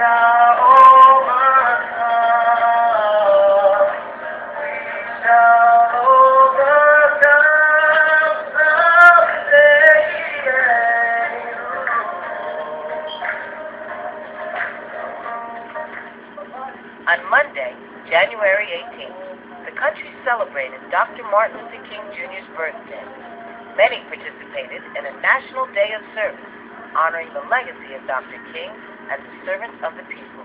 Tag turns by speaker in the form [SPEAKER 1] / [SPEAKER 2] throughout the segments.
[SPEAKER 1] On Monday, January 18th, the country celebrated Dr. Martin Luther King Jr.'s birthday. Many participated in a National Day of Service honoring the legacy of Dr. King as a servant of the people.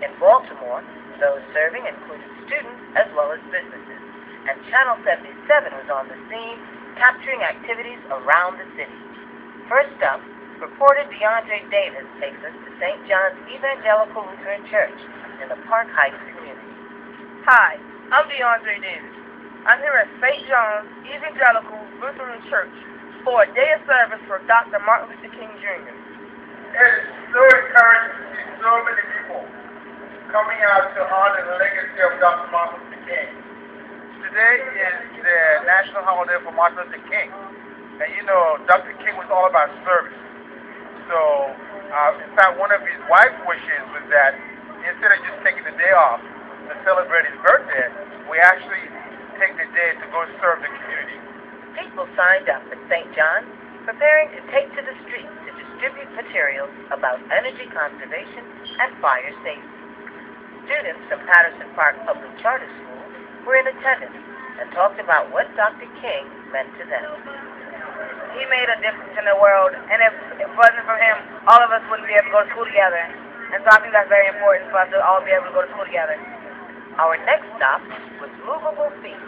[SPEAKER 1] In Baltimore, those serving included students as well as businesses, and Channel 77 was on the scene capturing activities around the city. First up, reporter DeAndre Davis takes us to St. John's Evangelical Lutheran Church in the Park Heights community.
[SPEAKER 2] Hi, I'm DeAndre Davis. I'm here at St. John's Evangelical Lutheran Church for a day of service for Dr. Martin Luther King Jr.
[SPEAKER 3] It's so encouraging to see so many people coming out to honor the legacy of Dr. Martin Luther King. Today is the national holiday for Martin Luther King. And you know, Dr. King was all about service. So, uh, in fact, one of his wife's wishes was that instead of just taking the day off to celebrate his birthday, we actually take the day to go serve the community.
[SPEAKER 1] People signed up at St. John's, preparing to take to the streets to distribute materials about energy conservation and fire safety. Students from Patterson Park Public Charter School were in attendance and talked about what Dr. King meant to them.
[SPEAKER 2] He made a difference in the world, and if it wasn't for him, all of us wouldn't be able to go to school together. And so I think that's very important for us to all be able to go to school together.
[SPEAKER 1] Our next stop was Moveable Feast.